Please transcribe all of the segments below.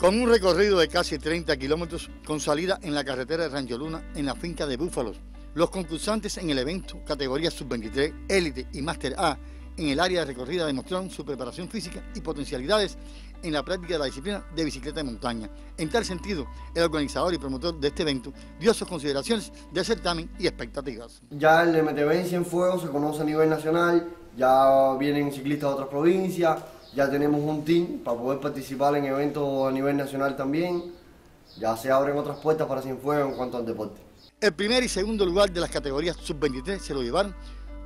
Con un recorrido de casi 30 kilómetros con salida en la carretera de Rancho Luna en la finca de Búfalos, los concursantes en el evento categoría sub-23, élite y máster A en el área de recorrida demostraron su preparación física y potencialidades en la práctica de la disciplina de bicicleta de montaña. En tal sentido, el organizador y promotor de este evento dio sus consideraciones de certamen y expectativas. Ya el MTB en Cienfuegos se conoce a nivel nacional, ya vienen ciclistas de otras provincias, ya tenemos un team para poder participar en eventos a nivel nacional también, ya se abren otras puertas para Cienfuegos en cuanto al deporte. El primer y segundo lugar de las categorías sub-23 se lo llevaron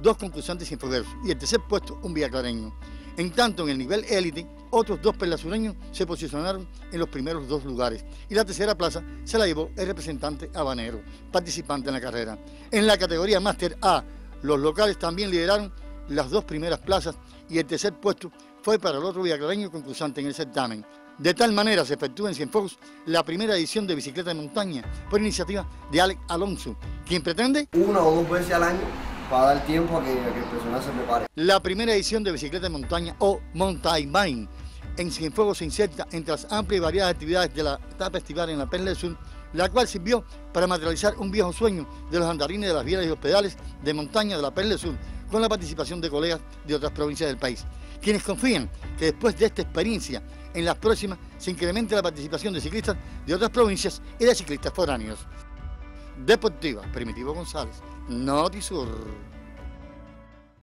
dos concursantes cienfuegueros y el tercer puesto un villaclareño. En tanto, en el nivel élite, otros dos perlasureños se posicionaron en los primeros dos lugares y la tercera plaza se la llevó el representante habanero, participante en la carrera. En la categoría Máster A, los locales también lideraron las dos primeras plazas y el tercer puesto fue para el otro villaclareño concursante en el certamen. De tal manera se efectúa en Cienfuegos la primera edición de bicicleta de montaña por iniciativa de Alex Alonso, quien pretende una o dos veces al año para dar tiempo a que, el personal se prepare. La primera edición de bicicleta de montaña o mountain bike en Cienfuegos se inserta entre las amplias y variadas actividades de la etapa estival en la Perla del Sur, la cual sirvió para materializar un viejo sueño de los andarines de las vías y los pedales de montaña de la Perla del Sur, con la participación de colegas de otras provincias del país, quienes confían que después de esta experiencia, en las próximas se incremente la participación de ciclistas de otras provincias y de ciclistas foráneos. Deportiva, Primitivo González, Notisur.